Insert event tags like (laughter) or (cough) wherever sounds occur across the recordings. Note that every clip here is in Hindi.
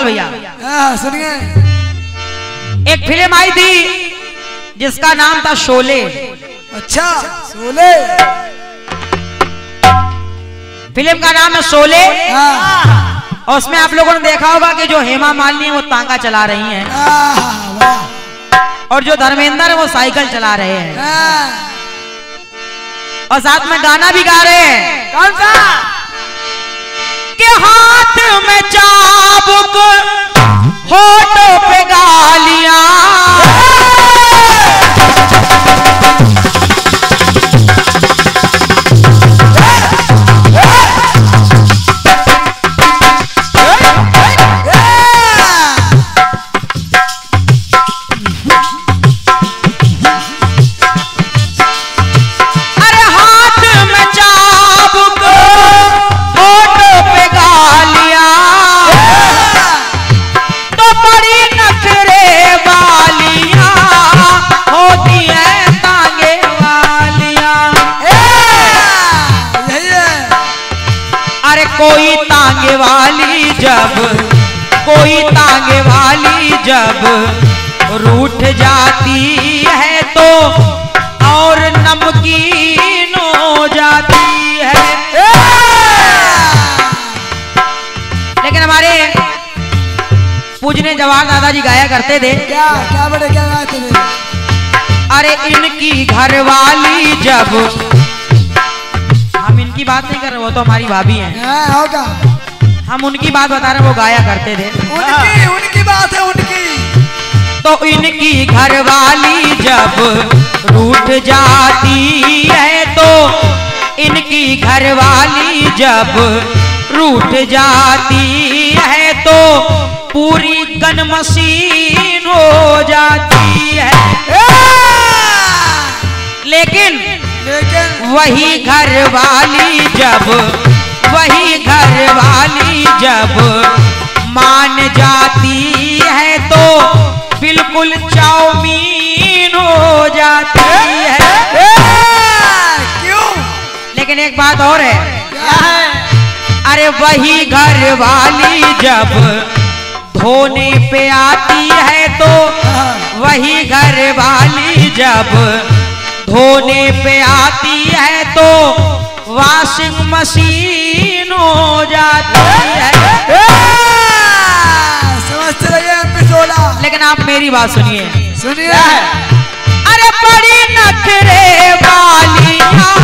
बाबूलाल भैया। हाँ, सुनिए। एक फ़िल्म आई थी जिसका नाम था शोले। अच्छा सोले फ़िल्म का नाम है शोले। हाँ, और उसमें आप लोगों ने देखा होगा कि जो हेमा मालिनी है वो तांगा चला रही हैं हाँ, और जो धर्मेंद्र है वो साइकिल चला रहे हैं। हाँ, और साथ में गाना भी गा रहे हैं। कौन सा? के हाथ में तांगे वाली जब कोई तांगे वाली जब रूठ जाती है तो और नमकीन हो जाती है। लेकिन हमारे पूजने जवाहर दादाजी गाया करते थे। क्या क्या बड़े क्या गाते थे? अरे इनकी घरवाली जब हम इनकी बात नहीं कर रहे वो तो हमारी भाभी हैं। हाँ, होगा हम उनकी बात बता रहे हैं वो गाया करते थे। उनकी उनकी बात है उनकी। तो इनकी घरवाली जब रूठ जाती है तो इनकी घरवाली जब रूठ जाती है तो पूरी गन मशीन हो जाती है। लेकिन लेकिन वही घरवाली जब वही घरवाली जब मान जाती है तो बिल्कुल चाउमीन हो जाती है। क्यों? लेकिन एक बात और है। क्या है? अरे वही घरवाली जब धोने पे आती है तो वही घरवाली जब धोने पे आती है तो वॉशिंग मशीन हो जाती है। समझते रहिए लेकिन आप मेरी बात सुनिए। सुनिए। अरे बड़ी नखरे वालियाँ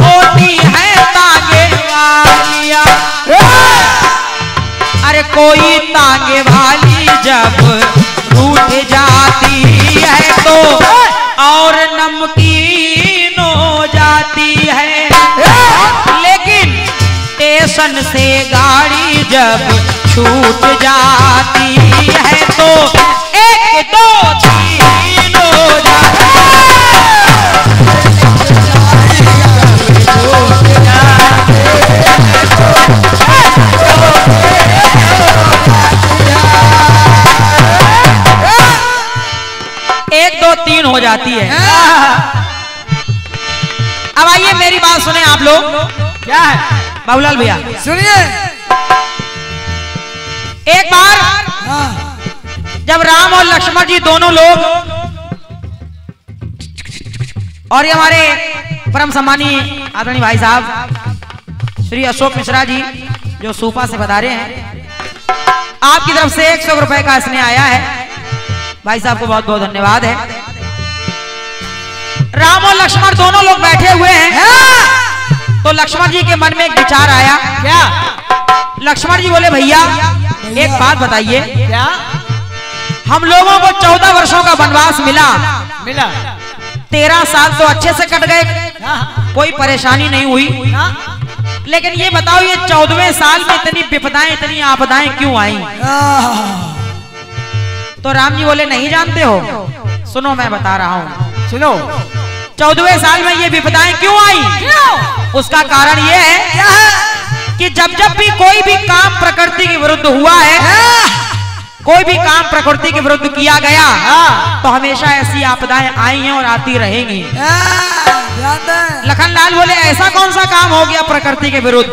होती है तागे वालियाँ। अरे कोई तागे वाली जब से गाड़ी जब छूट जाती है तो एक दो तीन हो जाती एक दो तीन हो जाती है। अब आइए मेरी बात सुने आप लोग। क्या है? बाबूलाल भैया। सुनिए। एक बार हाँ, जब राम और लक्ष्मण जी दोनों लोग और ये हमारे परम सम्मानी आदरणीय भाई साहब श्री अशोक मिश्रा जी जो सूपा से बता रहे हैं आपकी तरफ़ से एक सौ रुपए का स्नेह आया है। भाई साहब को बहुत बहुत धन्यवाद है। राम और लक्ष्मण दोनों लोग बैठे हुए हैं। तो लक्ष्मण जी के मन में एक विचार आया। क्या? लक्ष्मण जी बोले भैया एक बात बताइए। क्या? हम लोगों को चौदह वर्षों का वनवास मिला। मिला। तेरह साल तो अच्छे से कट गए। कोई परेशानी नहीं हुई। लेकिन ये बताओ ये चौदहवें साल में इतनी विपदाएँ इतनी आपदाएँ क्यों आई? तो राम जी बोले नहीं जानते हो? सुनो मैं बता रहा हूँ। सुनो। चौदहवें साल में ये विपदाएँ क्यों आई? उसका कारण ये है कि जब जब भी कोई भी काम प्रकृति के विरुद्ध हुआ है कोई भी काम प्रकृति के विरुद्ध किया गया तो हमेशा ऐसी आपदाएँ आई हैं और आती रहेंगी। लखनलाल बोले ऐसा कौन सा काम हो गया प्रकृति के विरुद्ध?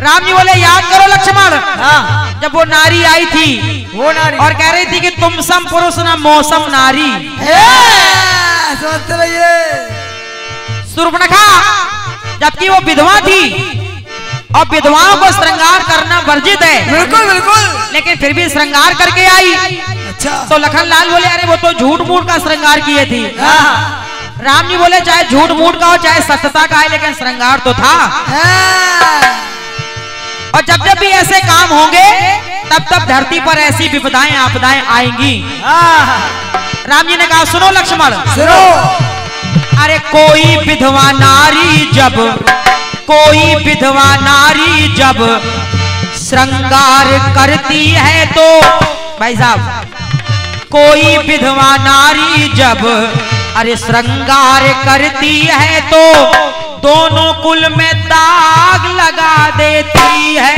राम जी बोले याद करो लक्ष्मण। हाँ। जब वो नारी आई थी वो नारी। और कह रही थी कि तुम सम पुरुष ना मौसम नारी। रहिए। सुर्पणखा जबकि वो विधवा थी। और विधवाओं को श्रृंगार करना वर्जित है। बिल्कुल बिल्कुल। लेकिन फिर भी श्रृंगार करके आई। अच्छा। तो लखन लाल बोले अरे वो तो झूठ मूठ का श्रृंगार किए थी। हाँ। राम जी बोले चाहे झूठ मूठ का हो चाहे सत्यता का है लेकिन श्रृंगार तो था। हाँ, और जब जब भी ऐसे काम होंगे तब तब धरती पर ऐसी विपदाएँ आपदाएँ आएँगी। हाँ। राम जी ने कहा सुनो लक्ष्मण। सुनो। अरे कोई विधवा नारी जब कोई विधवा नारी जब श्रृंगार करती है तो भाई साहब कोई विधवा नारी जब अरे श्रृंगार करती है तो दोनों कुल में दाग लगा देती है।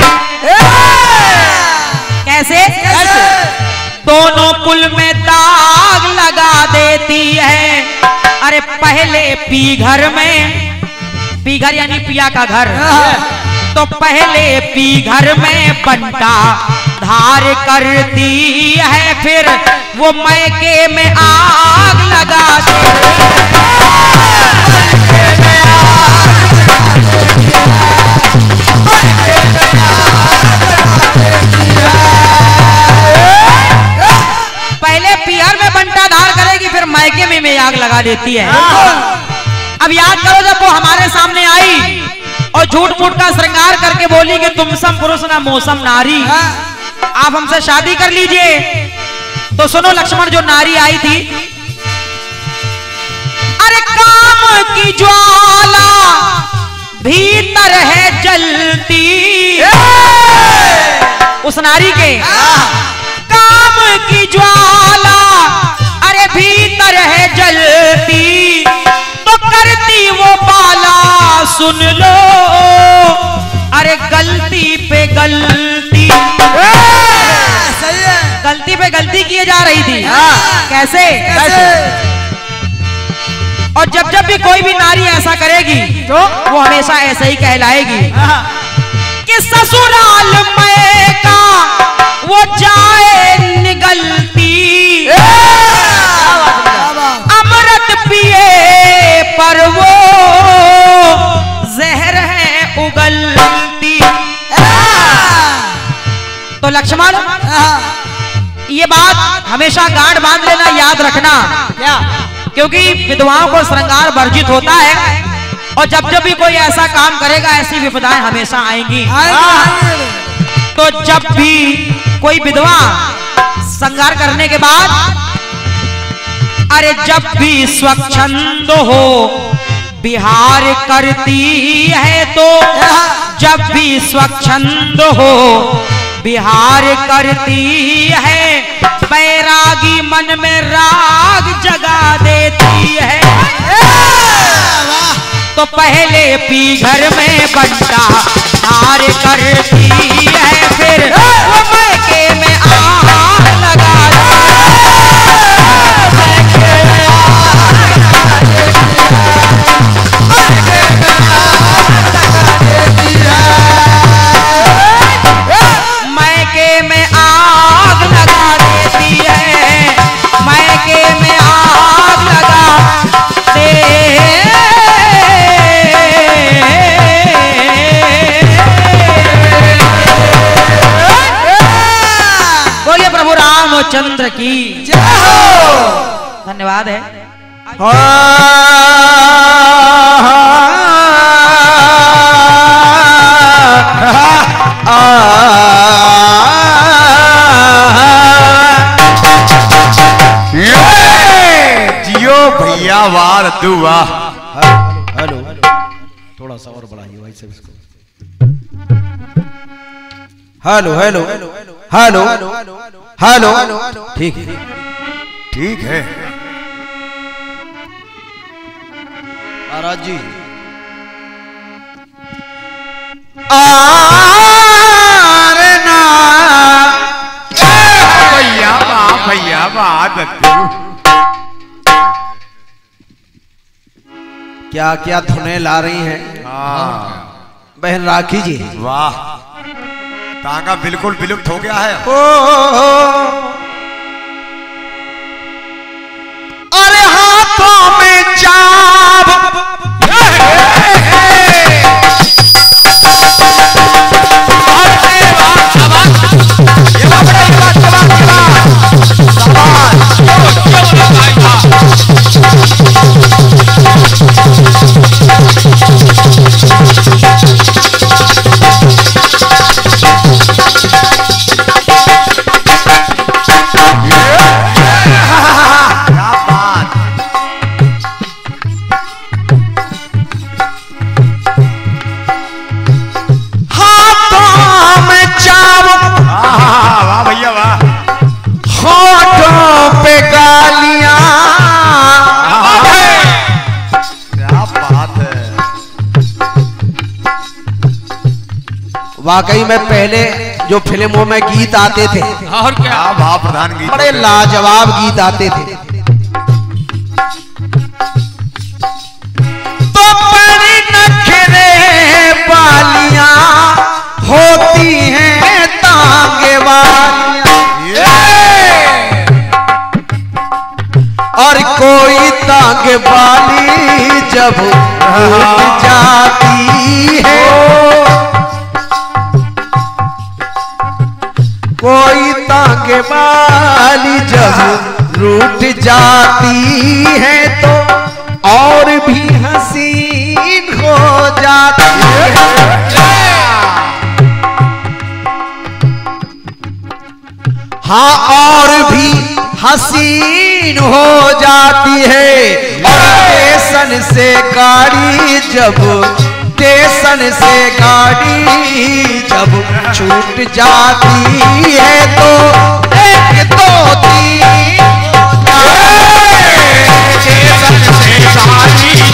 कैसे? कैसे? दोनों कुल में दाग लगा देती है। अरे पहले पी घर में पी घर यानी पिया का घर। तो पहले पी घर में बंटा धार करती है फिर वो मैके में आग लगा देती पहले मैके में, में आग लगा देती है। अब याद करो जब वो हमारे सामने आई और झूठ मूठ का श्रृंगार करके बोली कि तुम सम पुरुष ना मौसम नारी। आप हमसे शादी कर लीजिए। तो सुनो लक्ष्मण जो नारी आई थी। अरे काम की ज्वाला भीतर है जलती। उस नारी के। काम की ज्वाला। अरे भीतर है जलती। तो करती वो बाला सुन लो। अरे गलती पे गलती। गलती पे गलती किए जा रही थी। कैसे? कैसे? और जब जब भी कोई भी नारी ऐसा करेगी तो वो हमेशा ऐसे ही कहलाएगी। हाँ, कि ससुराल में का वो जाए तो लक्ष्मण ये बात हमेशा गांठ बाँध लेना याद रखना। क्या क्योंकि विधवाओं को श्रृंगार वर्जित होता है और जब जब भी कोई ऐसा काम करेगा ऐसी विपदाएँ हमेशा आएँगे। तो जब भी कोई विधवा श्रृंगार करने के बाद अरे जब भी स्वच्छंद हो बिहार करती है तो जब भी स्वच्छंद हो बिहार करती है, बैरागी मन में राग जगा देती है। तो पहले पी घर में बंटा, हार करती है, फिर ये जियो भैया वार दुआ। हेलो थोड़ा सा और बढ़ाइए भाई साहब इसको। Hello hello hello hello. ठीक है। ठीक है। महाराज जी। भैया वाह भैया वाह दत्तू। क्या क्या धुने ला रही हैं? हाँ। बहन राखी जी। वाह। का बिल्कुल विलुप्त हो गया है। ओ, ओ, ओ, ओ। वाकई में पहले जो फ़िल्मों में गीत आते थे और क्या? क्या वाह प्रधान गीत बड़े लाजवाब गीत आते थे। तो नखरे होती हैं तांगे और कोई तांगे वाली जब जाती है। कोई तांगे वाली जब रूठ जाती है तो और भी हसीन हो जाती है। हाँ और भी हसीन हो जाती है। स्टेशन से गाड़ी जब स्टेशन से गाड़ी जब छूट जाती है तो एक दो तीन हो जाती है।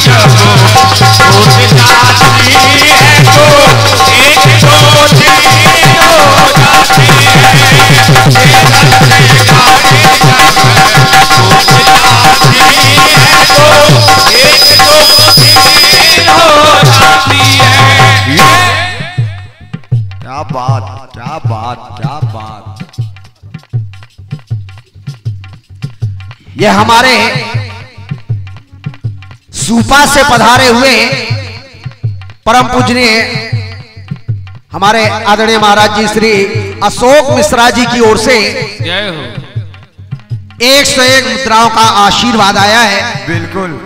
क्या ये हमारे सूपा से पधारे हुए परम पूजनीय हमारे आदरणीय महाराज जी श्री अशोक मिश्रा जी की ओर से जय हो। एक सौ एक मुद्राओं का आशीर्वाद आया है। बिल्कुल।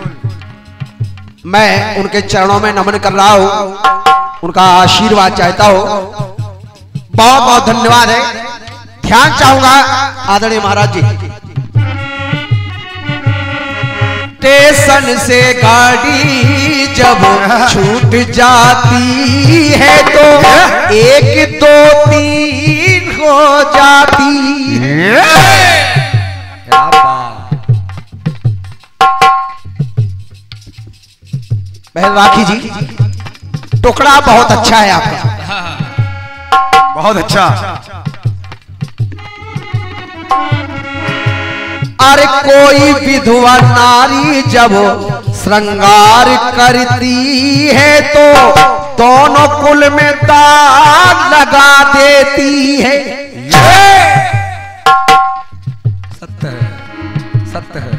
मैं उनके चरणों में नमन कर रहा हूँ। उनका आशीर्वाद चाहता हूँ। बहुत बहुत धन्यवाद है। ध्यान चाहूँगा, आदरणीय महाराज जी। स्टेशन से गाड़ी जब छूट जाती है तो एक दो तीन हो जाती है। बहन राखी जी, टुकड़ा बहुत अच्छा है आपका। बहुत अच्छा। अरे कोई विधवा नारी जब श्रृंगार करती है तो दोनों कुल में दाग लगा देती है। सत्य है सत्य है।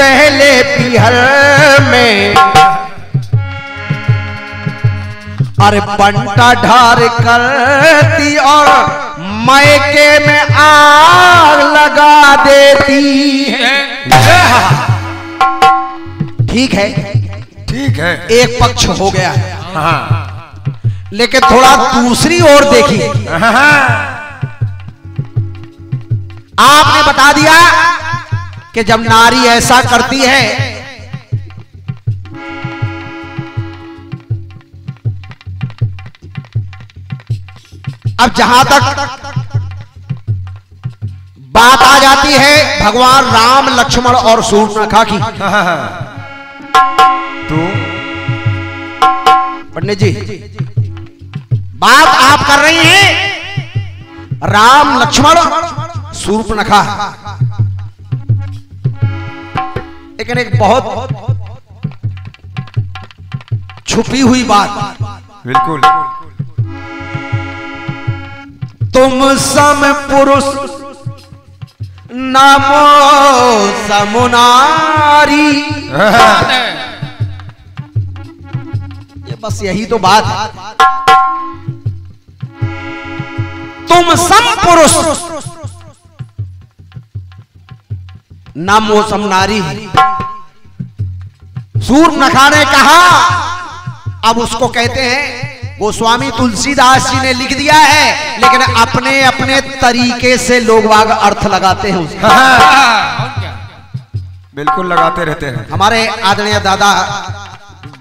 पहले पिहर में अरे बंटा ढार करती और मैके में आग लगा देती है। ठीक है? ठीक है। एक पक्ष हो गया। हाँ। लेकिन थोड़ा दूसरी ओर देखिए। आपने बता दिया कि जब नारी ऐसा करती है अब जहाँ तक बात आ जाती है भगवान राम लक्ष्मण और सूर्पनखा की। तो पंडित जी बात आप कर रही हैं राम लक्ष्मण सूर्पनखा लेकिन एक बहुत छुपी हुई बात। बिल्कुल। तुम सम पुरुष नामो समुनारी। ये बस यही तो बात है। तुम सम पुरुष नामो सम नारी सूर ने कहा। अब उसको कहते हैं गोस्वामी तुलसीदास जी ने लिख दिया है लेकिन अपने अपने तरीके से लोग वाग अर्थ लगाते हैं उसका। (laughs) बिल्कुल लगाते रहते हैं। हमारे आदरणीय दादा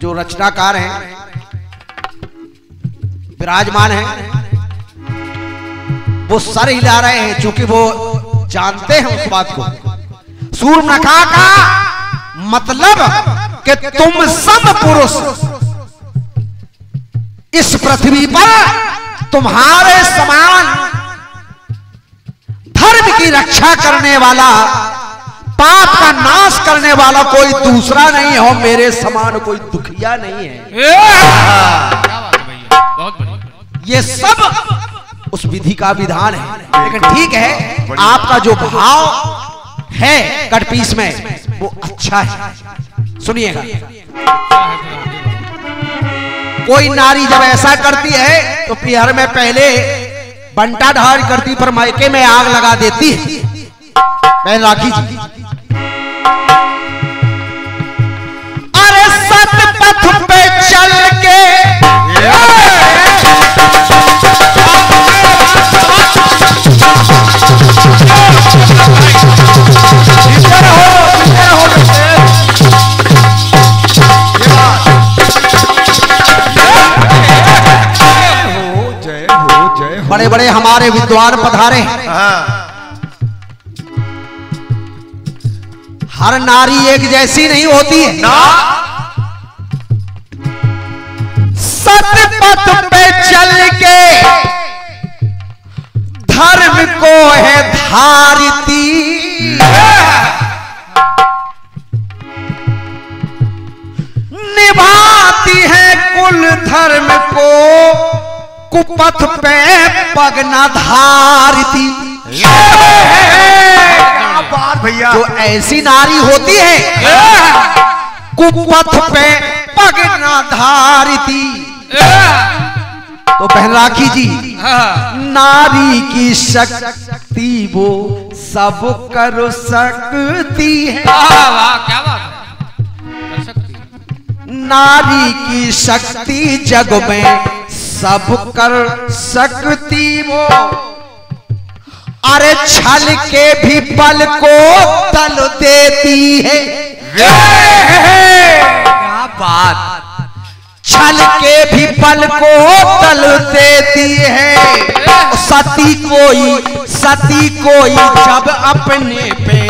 जो रचनाकार हैं विराजमान हैं वो सर हिला रहे हैं क्योंकि वो जानते हैं उस बात को। सूर्य सूर्यनखा का मतलब कि तुम सब पुरुष इस पृथ्वी पर तुम्हारे समान धर्म की रक्षा करने वाला पाप का नाश करने वाला कोई दूसरा नहीं हो मेरे समान कोई दुखिया नहीं है। ये सब उस विधि का विधान है। लेकिन ठीक है आपका जो भाव है कटपीस में वो अच्छा है। सुनिएगा। कोई नारी जब ऐसा करती है तो पिहर में पहले बंटा ढार करती, पर मायके में आग लगा देती है। बहन राखी जी बड़े बड़े हमारे विद्वान पधारे। हर नारी एक जैसी नहीं होती है। ना। सतपथ पे चल के धर्म को है धारती। निभाती है कुल धर्म को। कुपथ पे पग न धारती भैया। जो ऐसी नारी होती है कुपथ पे पग न धारती। तो बहन राखी जी नारी की शक्ति वो सब कर सकती है। क्या बात। नारी की शक्ति जग में सब कर सकती वो। अरे छल के भी पल को तल देती है। क्या बात। छल के भी पल को तल देती है। सती कोई सती कोई जब अपने पे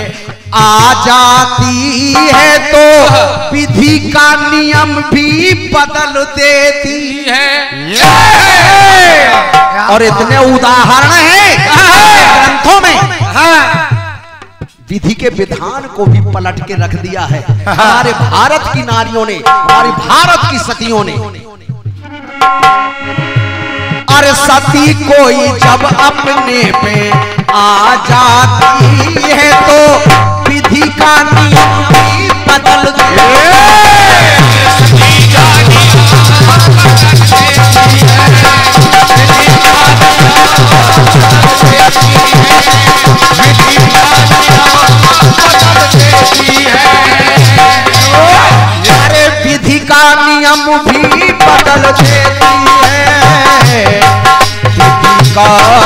आ जाती है तो विधि का नियम भी बदल देती है। और इतने उदाहरण है ग्रंथों में। विधि के विधान को भी पलट के रख दिया है। हमारे भारत की नारियों ने हमारे भारत की सतियों ने। अरे सती कोई जब अपने पे आ जाती है तो विधि का नियम भी बदल नियम भी बदल देती है। का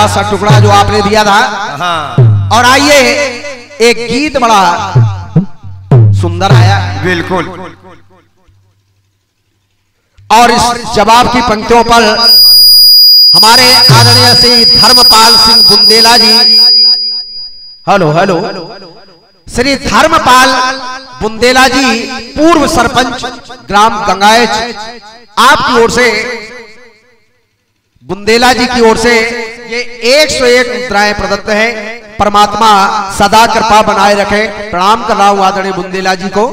प्यारा सा टुकड़ा जो आपने दिया था। हाँ। और आइए एक गीत बड़ा सुंदर आया। बिल्कुल। और इस जवाब की पंक्तियों पर हमारे आदरणीय श्री धर्मपाल सिंह बुंदेला जी। Hello hello. श्री धर्मपाल बुंदेला जी पूर्व सरपंच ग्राम गंगाएच आपकी ओर से बुंदेला जी की ओर से ये एक सौ एक मुद्राएँ प्रदत्त है। परमात्मा सदा कृपा बनाए रखे। प्रणाम कर रहा हूँ आदरणीय बुंदेला जी को।